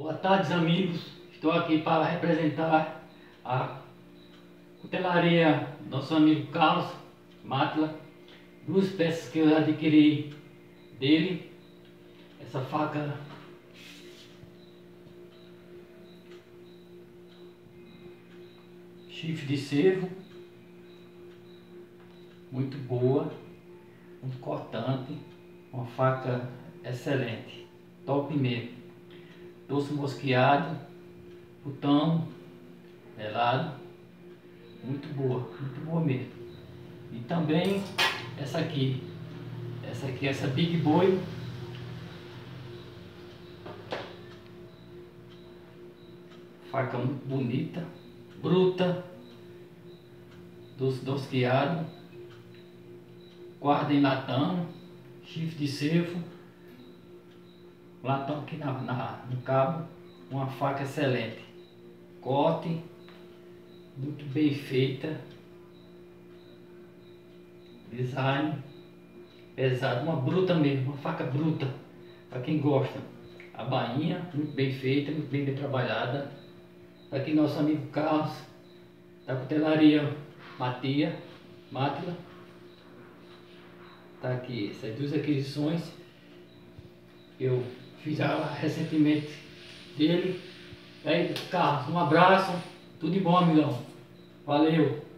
Boa tarde, amigos. Estou aqui para representar a cutelaria nosso amigo Carlos Matla. Duas peças que eu adquiri dele. Essa faca chifre de cervo muito boa, muito cortante, uma faca excelente, top mesmo. Doce mosqueado, botão, melado, muito boa, muito boa mesmo. E também essa aqui, essa aqui, essa Big Boy, faca muito bonita, bruta, doce dosqueado, guarda em latão, chifre de cervo, latão aqui na, na, no cabo, uma faca excelente, corte, muito bem feita, design pesado, uma bruta mesmo, uma faca bruta, para quem gosta. A bainha, muito bem feita, muito bem, bem trabalhada. Aqui nosso amigo Carlos, da cutelaria Matia, Mátila. Tá aqui essas duas aquisições. Eu fiz recentemente dele. Aí, Carlos, um abraço. Tudo de bom, amigão. Valeu.